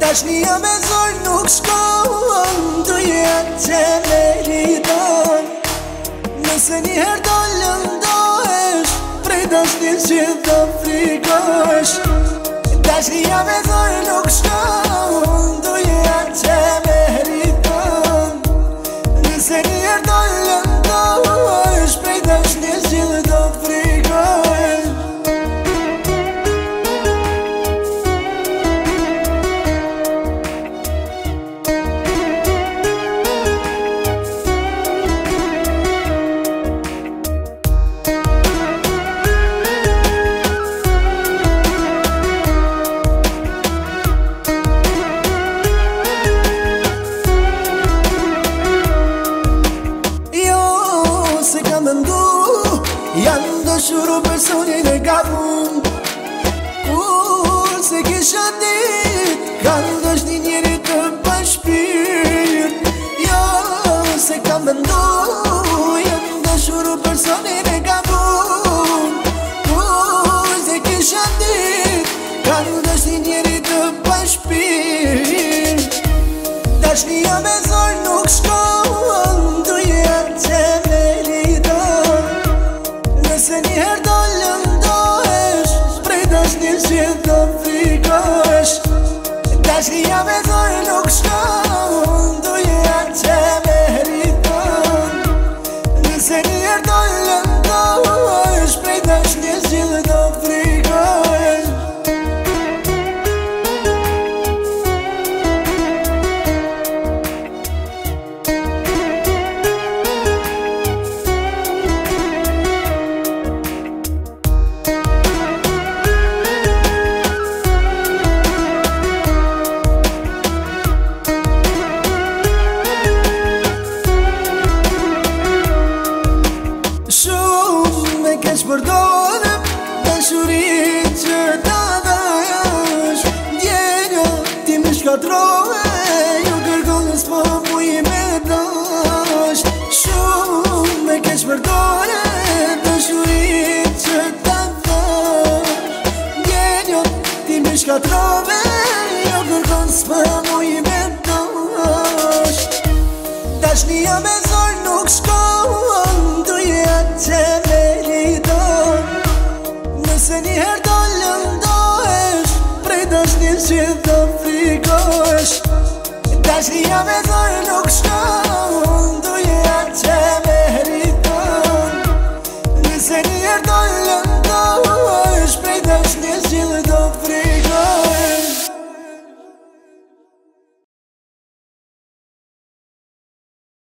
Dashnia me zor nuk shkon Të jetë që meriton Nëse një herë do lëndohesh Prej dashnis që do frikosh Dashnia me zor nuk shkon Të jetë që meriton Nëse një herë lëndohesh janë do shuru personin e gabun Kur se kisha dit Kanë do shni njëri të bashpir Jo se kam mendo Jam do shuru personin e gabun Në me dojnë nuk shkën Dojnë atë që me rritën Në seni e dojnë përdonëm Në shurit që ta dhash Djenjo ti me shkatrove Jo kërgonës po mu i me dësh Shumë me kesh përdonëm Në që ti Njerë dojnë lëndohesh prej të shtim që të pikosh Dhe me dojnë nuk shkën, duje akë që me rritën Njerë